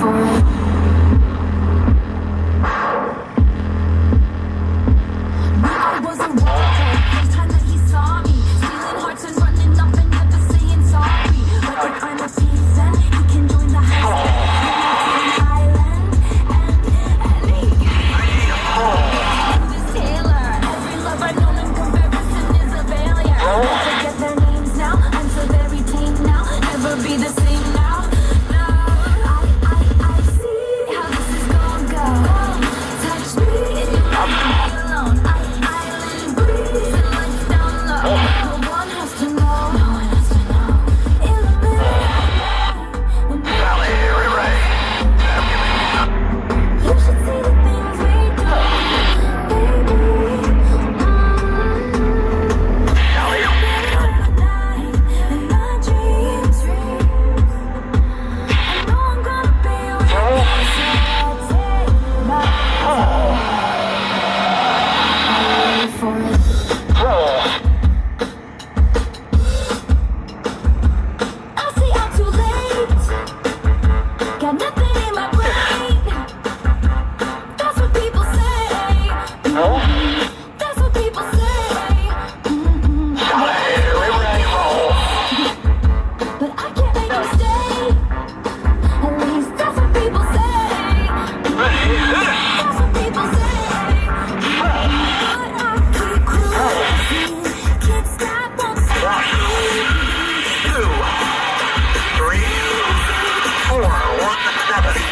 for I'm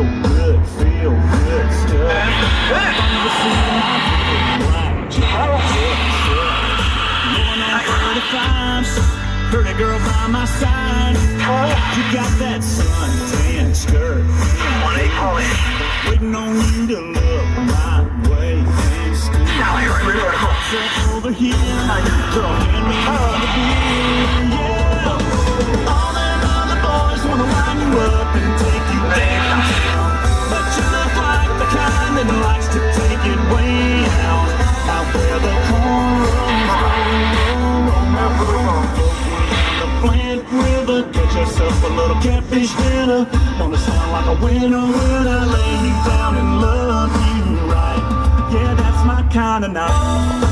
real good, feel good stuff. Pretty girl by my side. You got that suntan skirt. One eight. Pull it. Waiting on you to look my way. And still Sally, right, ready for pull. Over here. Girl, hand me dinner. Wanna sound like a winner when I lay you down and love you right. Yeah, that's my kind of night.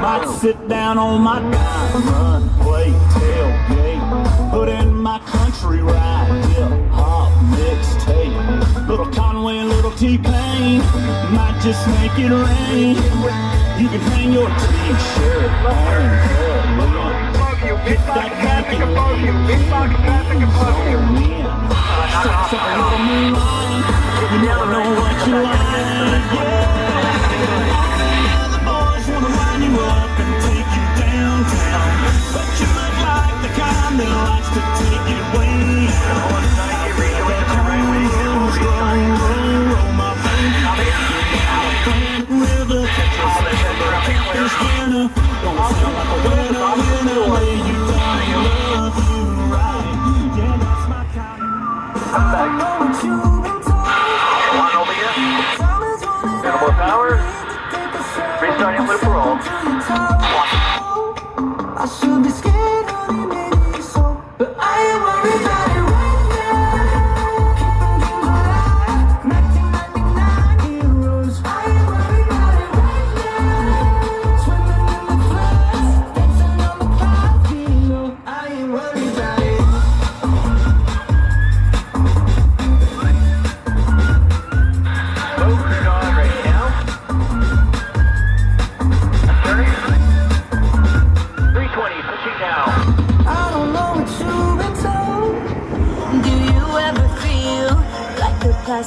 Might sit down on my diamond plate tailgate, put in my country ride, hip hop mixtape. Little Conway, and little T Pain, might just make it rain. You can hang your t-shirt on. The Get that back and Such a little moonlight, you never know what you like.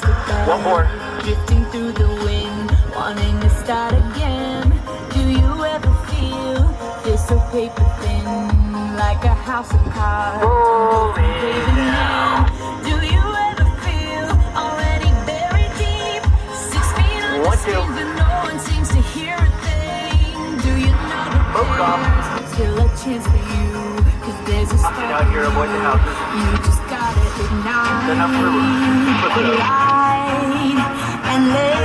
A plastic One more. drifting through the wind, wanting to start again? Do you ever feel feel so paper thin, like a house of cards? Rolling Waving down. in? Do you ever feel already buried deep, six feet under One, two. but no one seems to hear a thing? Do you know that still a chance for you? 'Cause there's a Option out here, avoid the houses. you just gotta ignite Then up the it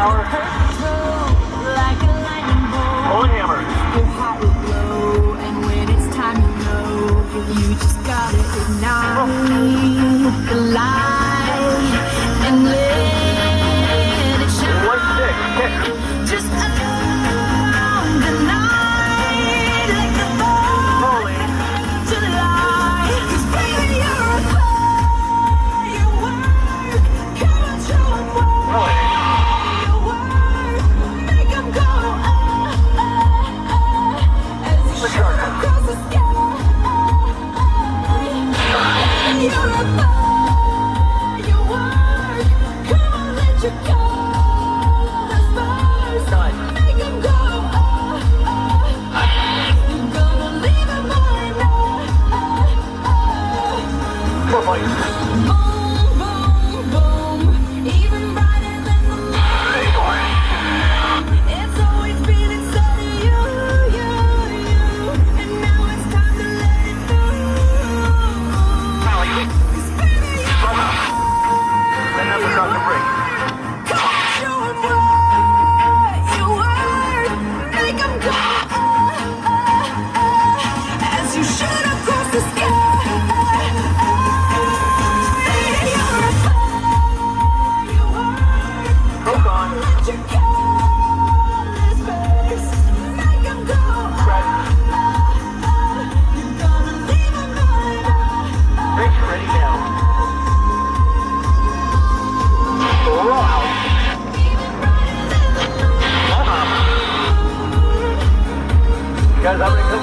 power. like a lightning bolt Pulling hammer. your heart will glow and when it's time you know you just gotta ignite the fight.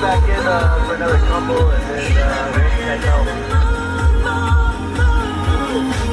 back in uh, for another tumble and then uh, head out.